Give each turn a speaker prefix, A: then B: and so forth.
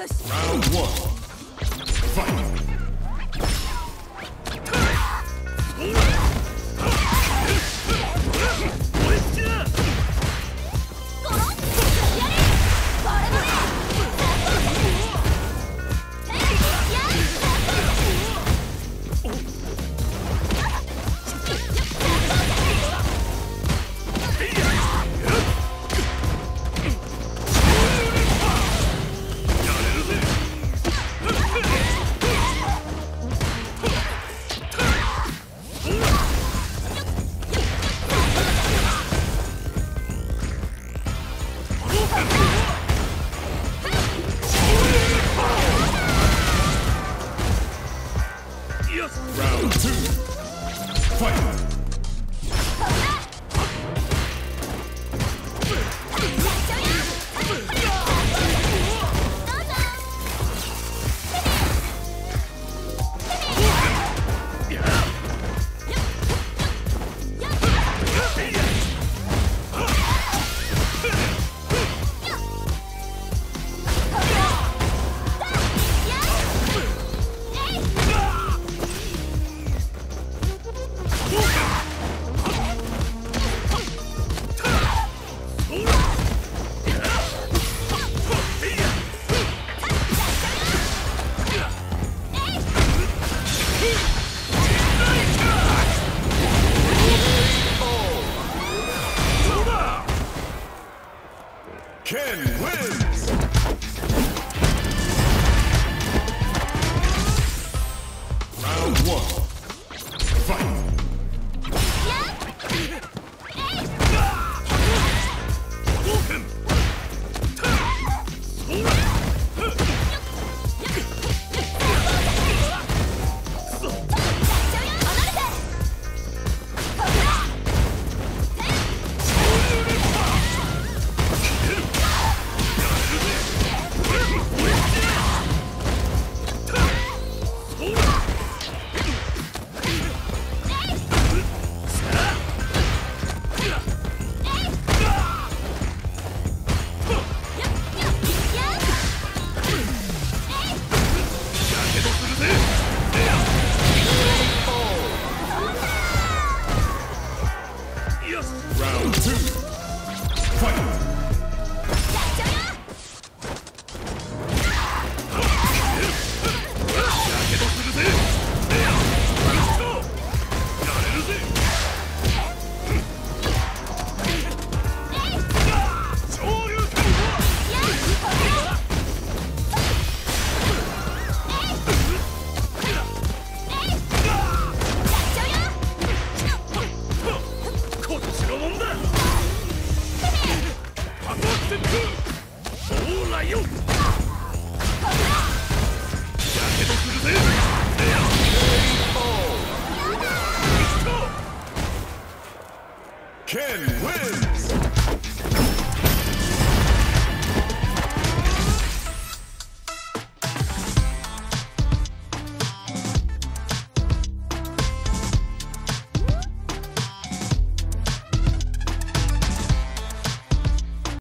A: Round one. Ken wins! Round one. Round two. Fight! なよやけどするぜ。ウィン